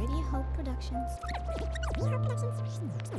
Pretty Hope Productions. Pretty Hope Productions.